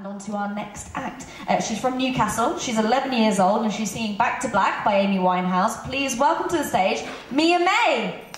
And on to our next act. Uh, she's from Newcastle. She's 11 years old and she's singing Back to Black by Amy Winehouse. Please welcome to the stage Mia May.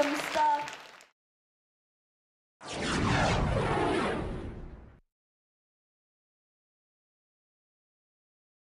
Awesome stuff.